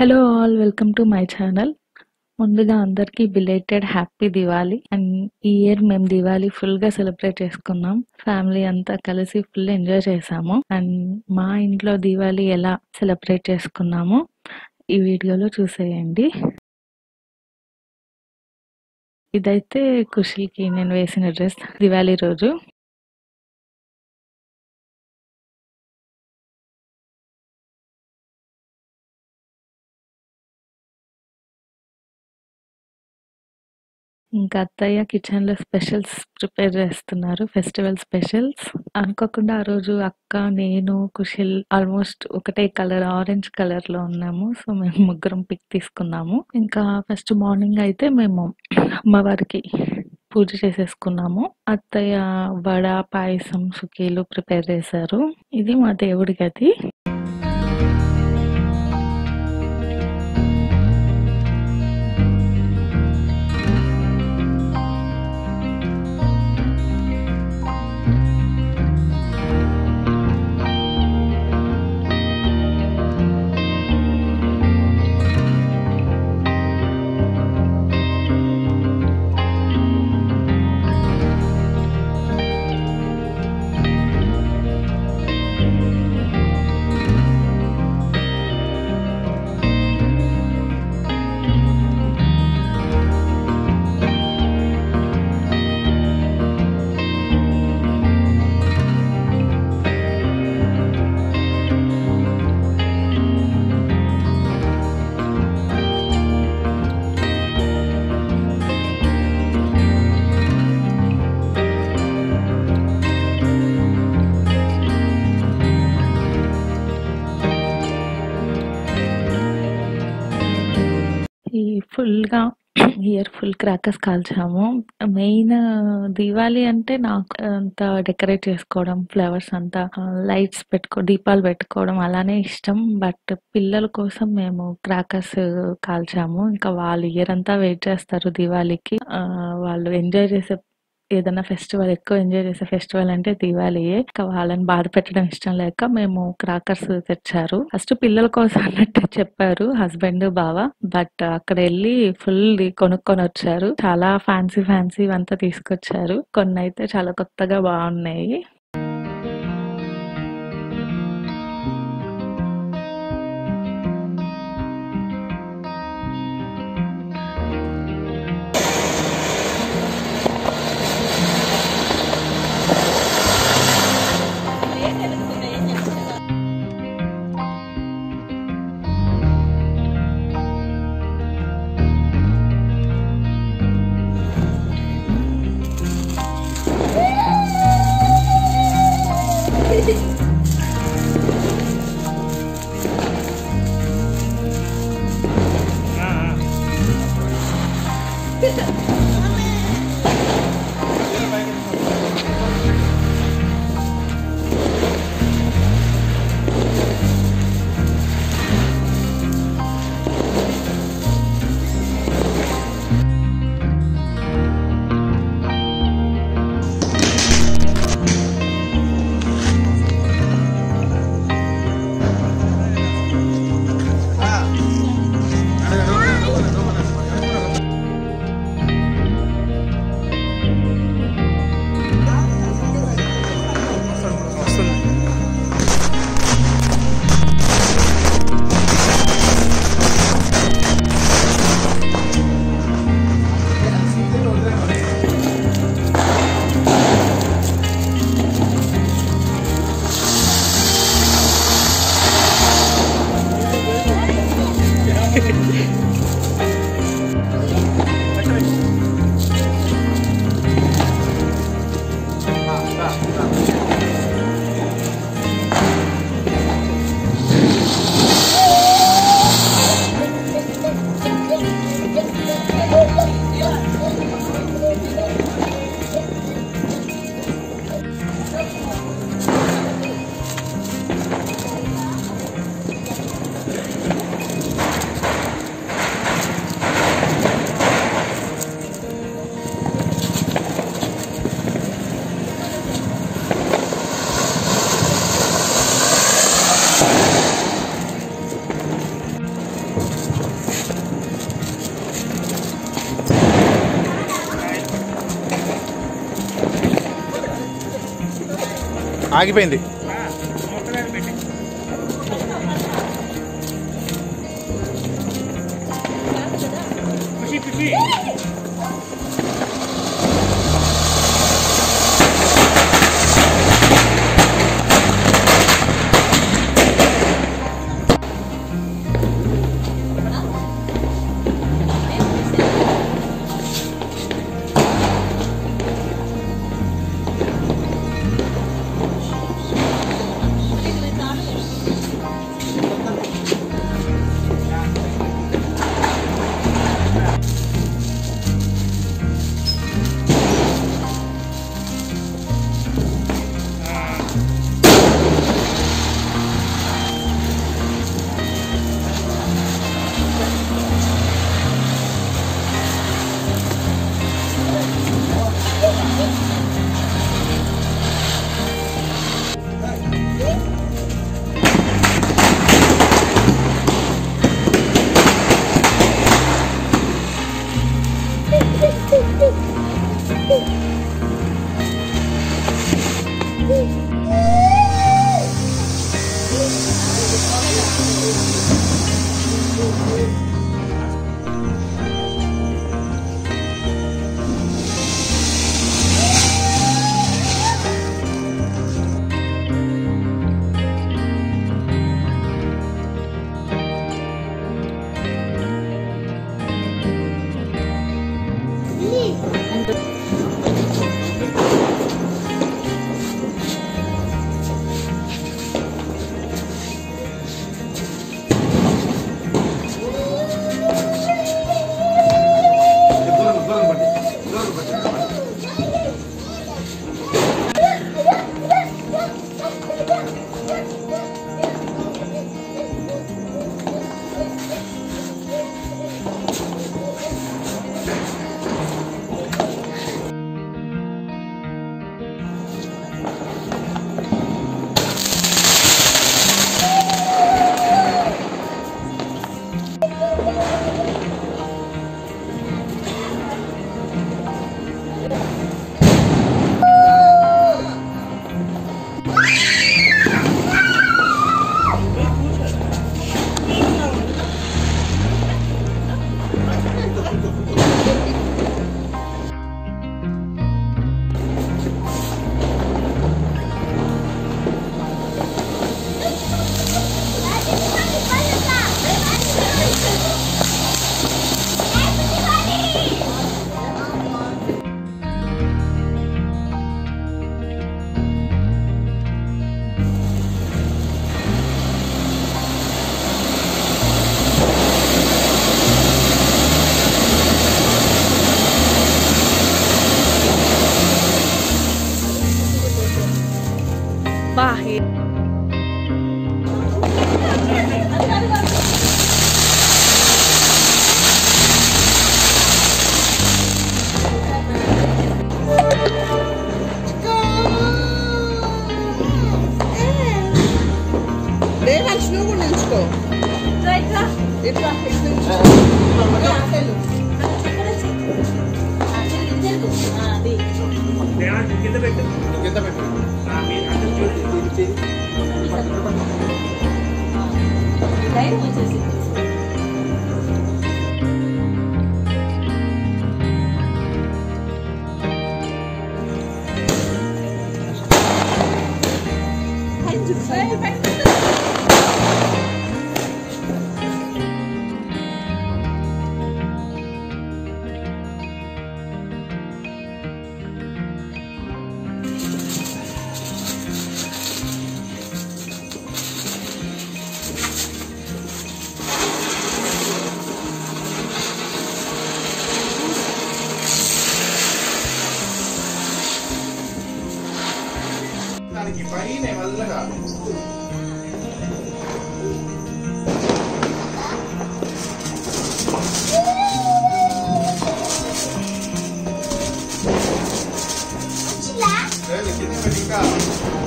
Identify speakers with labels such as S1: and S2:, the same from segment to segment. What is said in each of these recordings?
S1: Hello all welcome to my channel ముందుగా అందరికీ belated happy Diwali and ఈ ఇయర్ మేము దివాళీ ఫుల్గా సెలబ్రేట్ చేసుకున్నాం. ఫ్యామిలీ అంతా కలిసి ఫుల్ ఎంజాయ్ చేసాము. అండ్ మా ఇంట్లో దివాళీ ఎలా సెలబ్రేట్ చేసుకున్నాము ఈ వీడియోలో చూసేయండి. ఇదైతే కుషిల్కి నేను వేసిన డ్రెస్ దివాళీ రోజు. ఇంకా అత్తయ్య కిచెన్లో స్పెషల్స్ ప్రిపేర్ చేస్తున్నారు ఫెస్టివల్ స్పెషల్స్. అనుకోకుండా ఆ రోజు అక్క నేను కుషిల్ ఆల్మోస్ట్ ఒకటే కలర్ ఆరెంజ్ కలర్లో ఉన్నాము. సో మేము ముగ్గురం పిక్ తీసుకున్నాము. ఇంకా ఫస్ట్ మార్నింగ్ అయితే మేము అమ్మవారికి పూజ చేసేసుకున్నాము. అత్తయ్య వడ పాయసం సుకీలు ప్రిపేర్ చేశారు. ఇది మా దేవుడి గది. ఫుల్గా ఫుల్గా ఇయర్ ఫుల్ క్రాకర్స్ కాల్చాము మెయిన్ దివాళీ uh, అంటే నాకు uh, అంత డెకరేట్ చేసుకోవడం ఫ్లవర్స్ అంతా uh, లైట్స్ పెట్టుకో దీపాలు పెట్టుకోవడం అలానే ఇష్టం. బట్ పిల్లల కోసం మేము క్రాకర్స్ కాల్చాము. ఇంకా వాళ్ళు ఇయర్ అంతా వెయిట్ చేస్తారు దివాళీకి వాళ్ళు ఎంజాయ్ చేసే ఏదైనా ఫెస్టివల్ ఎక్కువ ఎంజాయ్ చేసే ఫెస్టివల్ అంటే దివాళీయే. ఇంకా వాళ్ళని బాధ పెట్టడం ఇష్టం లేక మేము క్రాకర్స్ తెచ్చారు. ఫస్ట్ పిల్లల కోసం అన్నట్టు చెప్పారు హస్బెండ్ బావ. బట్ అక్కడ వెళ్ళి ఫుల్ కొనుక్కొని వచ్చారు. చాలా ఫ్యాన్సీ ఫ్యాన్సీ అంతా తీసుకొచ్చారు. కొన్ని అయితే చాలా కొత్తగా బాగున్నాయి.
S2: ఆగిపోయింది. Знаешь,
S3: ну не что? Зайка. И два, и Thank you. Vai.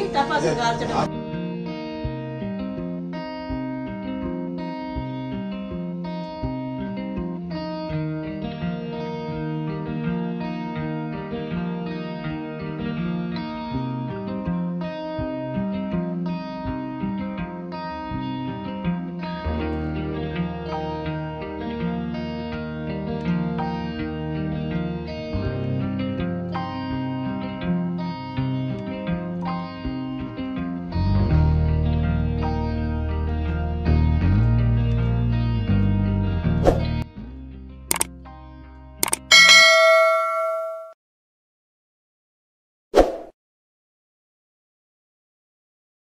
S3: tá
S2: está fazendo é.